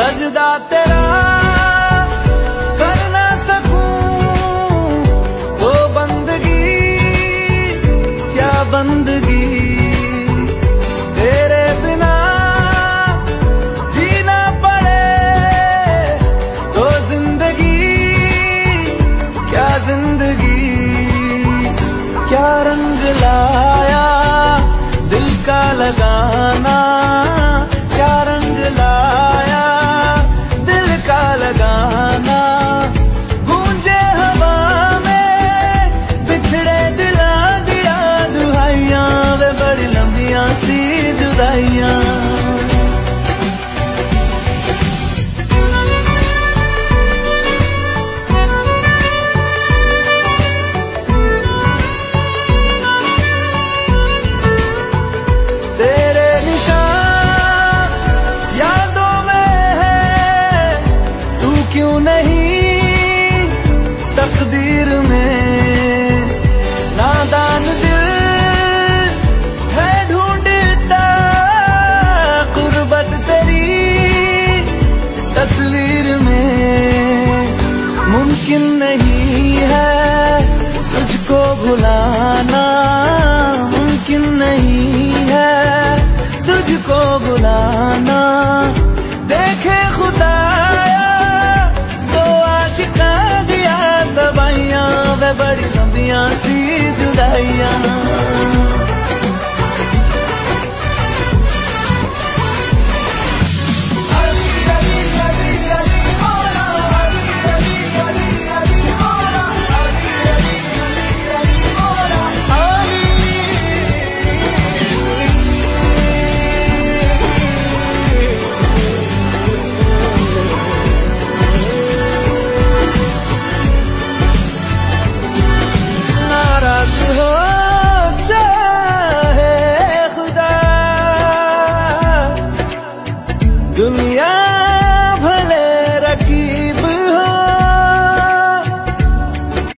सजदा तेरा कर ना सकूँ। तो बंदगी, क्या बंदगी। बिना जीना पड़े तो ज़िंदगी, क्या ज़िंदगी, क्या रंग लाया तू क्यों नहीं तकदीर नहीं है तुझको भुलाना मुमकिन नहीं है तुझको भुलाना देखे खुदा तो आशिका दिया, दवाइयाँ वे बड़ी लंबिया, सी जुदाइयाँ।